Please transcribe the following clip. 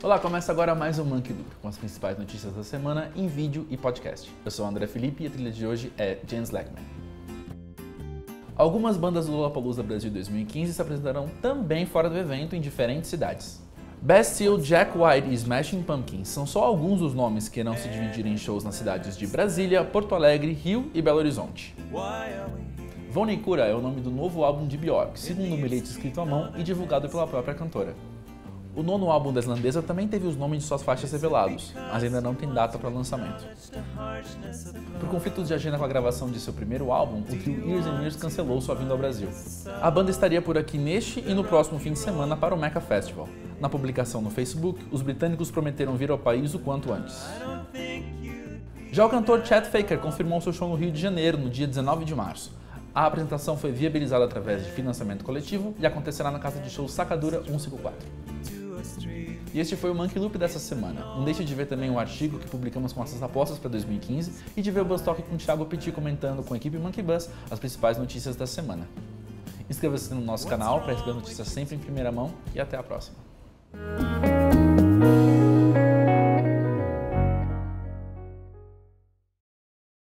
Olá, começa agora mais um Monkey Loop, com as principais notícias da semana em vídeo e podcast. Eu sou o André Felipe e a trilha de hoje é James Lackman. Algumas bandas do Lollapalooza Brasil 2015 se apresentarão também fora do evento em diferentes cidades. Bastille, Jack White e Smashing Pumpkins são só alguns dos nomes que irão se dividir em shows nas cidades de Brasília, Porto Alegre, Rio e Belo Horizonte. Vonikura é o nome do novo álbum de Björk, segundo um bilhete escrito à mão e divulgado pela própria cantora. O nono álbum da islandesa também teve os nomes de suas faixas revelados, mas ainda não tem data para lançamento. Por conflitos de agenda com a gravação de seu primeiro álbum, o trio Years and Years cancelou sua vinda ao Brasil. A banda estaria por aqui neste e no próximo fim de semana para o Mecha Festival. Na publicação no Facebook, os britânicos prometeram vir ao país o quanto antes. Já o cantor Chet Faker confirmou seu show no Rio de Janeiro no dia 19 de março. A apresentação foi viabilizada através de financiamento coletivo e acontecerá na casa de show Sacadura 154. Este foi o Monkey Loop dessa semana. Não deixe de ver também o artigo que publicamos com essas apostas para 2015 e de ver o Buzz Talk com o Thiago Petit comentando com a equipe Monkey Bus as principais notícias da semana. Inscreva-se no nosso canal para receber notícias sempre em primeira mão e até a próxima.